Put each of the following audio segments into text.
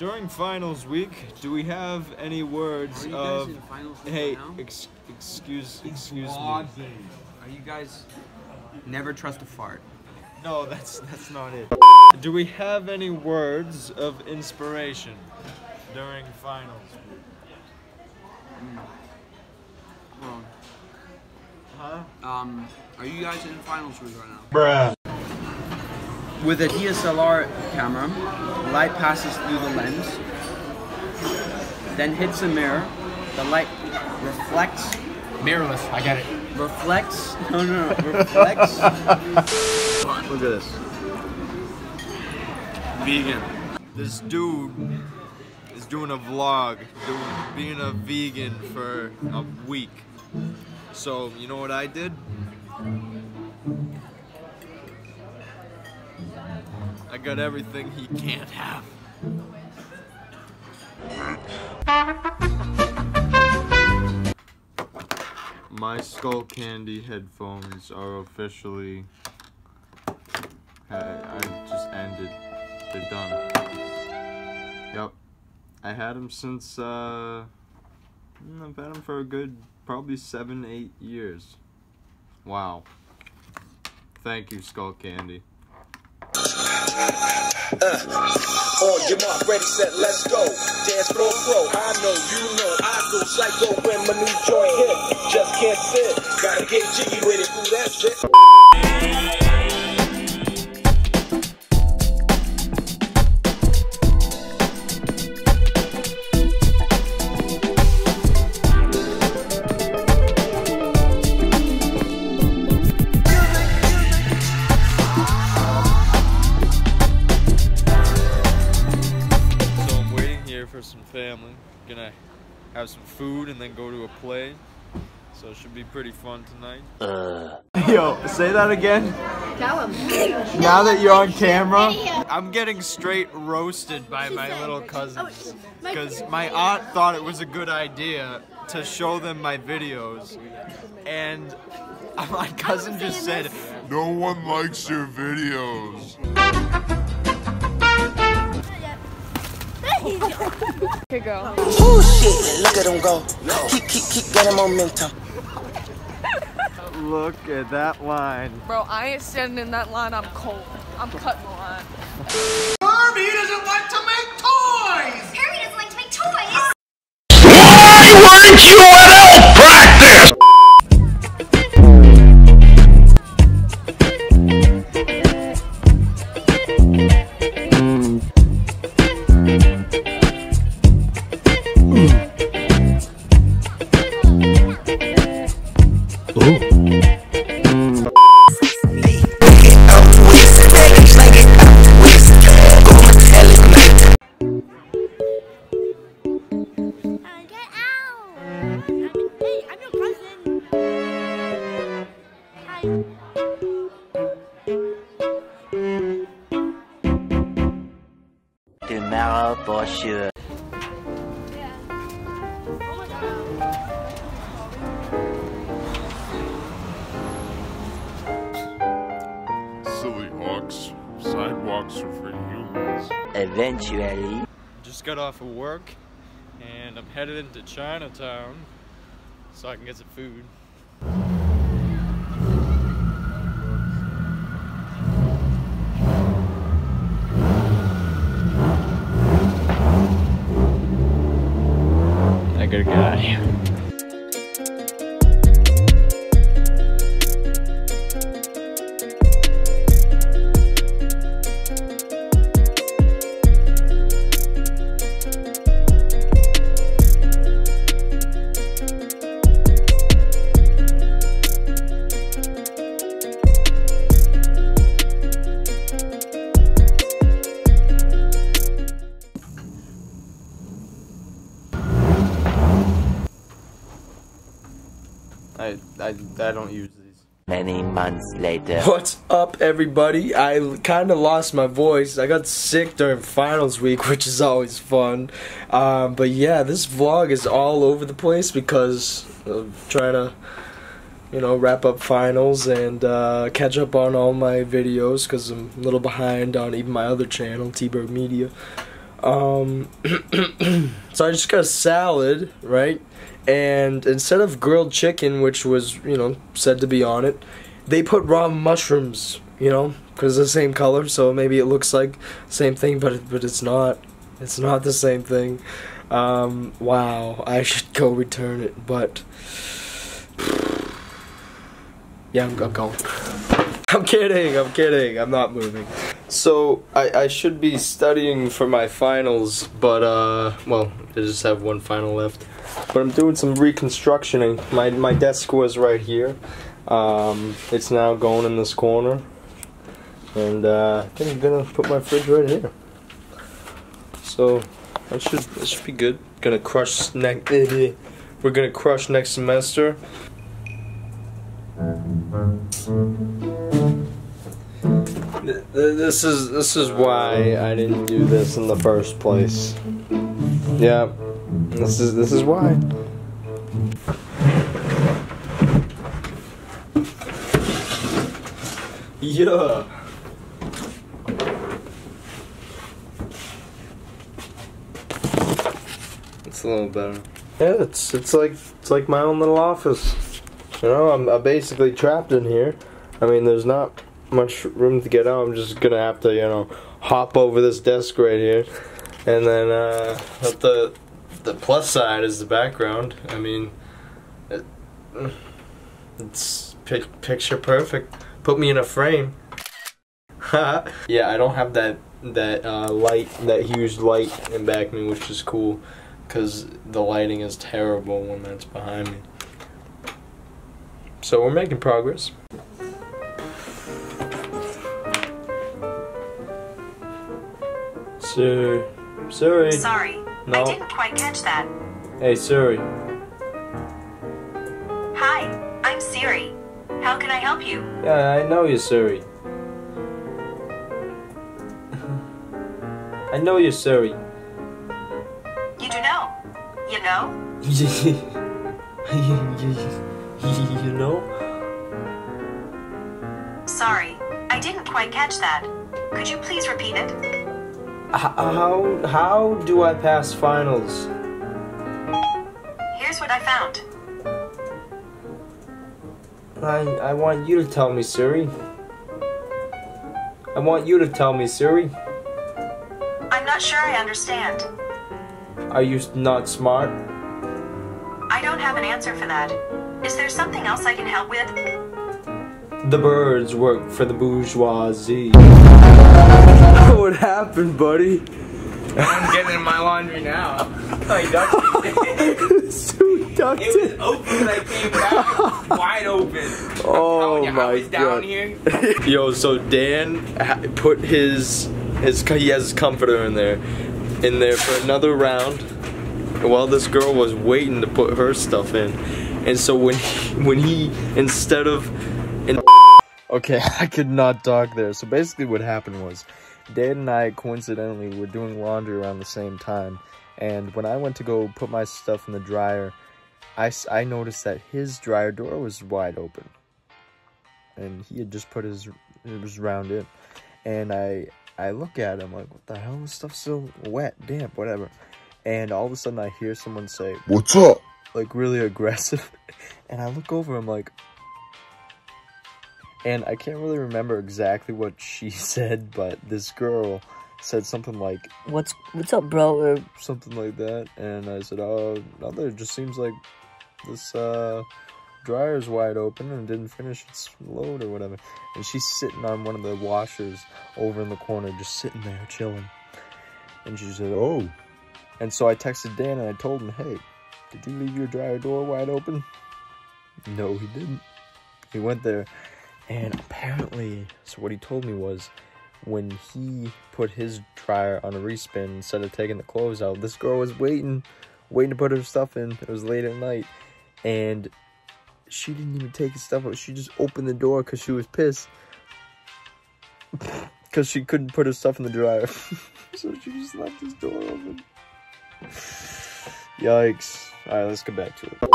during finals week, do we have any words Are you guys of in finals week hey, right now? ex- excuse excuse me. Are you guys never trust a fart? No, that's that's not it. Do we have any words of inspiration during finals week? Well, Huh? um, are you guys in finals week right now? Bruh. With a DSLR camera, light passes through the lens, then hits a mirror. The light reflects, Mirrorless, I get it. reflects. No, no, no, reflects. Look at this. Vegan. This dude is doing a vlog, doing being a vegan for a week. So you know what I did? I got everything he can't have. My Skullcandy headphones are officially. I, I just ended. They're done. Yep. I had them since, uh. mm, I've had them for a good, probably seven, eight years. Wow. Thank you, Skullcandy. Uh, on your mark, ready, set, let's go. Dance floor pro, I know, you know, I go psycho when my new joint hit. Just can't sit, gotta get jiggy with it, ooh, that it. For some family. Gonna have some food and then go to a play. So it should be pretty fun tonight. Uh. Yo, say that again. Tell him. Now that you're on camera, I'm getting straight roasted by my little cousins. Because my aunt thought it was a good idea to show them my videos. And my cousin just said, No one likes your videos. Here go. Ooh, shit, look at him go. Keep, keep, keep getting momentum. look at that line. Bro, I ain't standing in that line. I'm cold. I'm cutting the line. Harvey doesn't like to Tomorrow for sure. Yeah. My god. Silly hawks. Sidewalks are for humans. Eventually. Just got off of work and I'm headed into Chinatown so I can get some food. I gotta I, I don't use these. Many months later. What's up, everybody? I kind of lost my voice. I got sick during finals week, which is always fun. Um, but yeah, this vlog is all over the place because I'm trying to, you know, wrap up finals and uh, catch up on all my videos because I'm a little behind on even my other channel, TBERG Media. Um, so I just got a salad, right? And instead of grilled chicken, which was, you know, said to be on it, they put raw mushrooms, you know, because the same color, so maybe it looks like same thing, but but it's not. It's not the same thing. Um, wow, I should go return it, but yeah, I'm, I'm going. I'm kidding. I'm kidding. I'm not moving. So I, I should be studying for my finals, but uh, well, I just have one final left. But I'm doing some reconstructioning. My my desk was right here. Um, it's now going in this corner, and uh, I think I'm gonna put my fridge right here. So that should that should be good. Gonna crush next. We're gonna crush next semester. Th- th- This is this is why I didn't do this in the first place. Yeah, this is this is why. Yeah. It's a little better. Yeah, it's it's like it's like my own little office. You know, I'm, I'm basically trapped in here. I mean, there's not much room to get out. I'm just gonna have to, you know, hop over this desk right here, and then uh, the the plus side is the background. I mean, it, it's pic- picture perfect. Put me in a frame. yeah, I don't have that that uh, light, that huge light in back me, which is cool, because the lighting is terrible when that's behind me. So we're making progress. Sir, Siri. Sorry, No. I didn't quite catch that. Hey Siri. Hi, I'm Siri. How can I help you? Yeah, I know you, Siri. I know you, Siri. You do know. You know? you know? Sorry, I didn't quite catch that. Could you please repeat it? How how do I pass finals? Here's what I found. I I want you to tell me, Siri. I want you to tell me, Siri. I'm not sure I understand. Are you not smart? I don't have an answer for that. Is there something else I can help with? The birds work for the bourgeoisie. What happened, buddy? I'm getting in my laundry now. I ducked Dude, ducked it. It was open when I came back. Wide open. Oh you, I my was down god. here. Yo, so Dan put his his he has his comforter in there, in there for another round. While this girl was waiting to put her stuff in, and so when he, when he instead of in okay, I could not talk there. So basically, what happened was, Dan and I coincidentally were doing laundry around the same time, and when I went to go put my stuff in the dryer, I, I noticed that his dryer door was wide open. And he had just put his it was round in. And i i look at him like what the hell? This stuff's so wet. Damp whatever. And all of a sudden i hear someone say What's up? like really aggressive. And i look over i'm like and i can't really remember exactly what she said but this girl said something like What's what's up, bro? Or something like that. And i said oh nothing it just seems like this uh dryer's wide open and didn't finish its load or whatever. And she's sitting on one of the washers over in the corner just sitting there chilling. And she said oh. And so i texted dan and i told him hey did you leave your dryer door wide open? No he didn't. He went there and apparently so what he told me was when he put his dryer on a respin instead of taking the clothes out this girl was waiting waiting to put her stuff in. It was late at night. And she didn't even take his stuff out. She just opened the door because she was pissed. Because she couldn't put her stuff in the dryer. So she just left his door open. Yikes. All right let's get back to it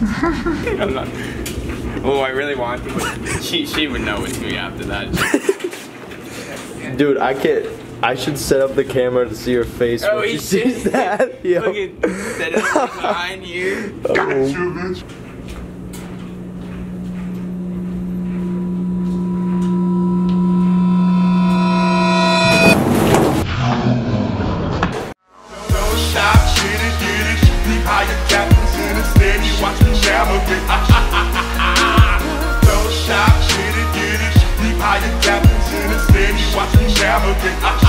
I'm not. Oh, I really want to, but she she would know it's me after that. Dude, I can't. I should set up the camera to see her face Oh, when he she sees did. that. Yo. Look at set it behind you. Oh. Don't Deep higher captains in it, steady. Watch me navigate. Stop, get it, get it. Deep higher captains in it, steady. Watch me navigate.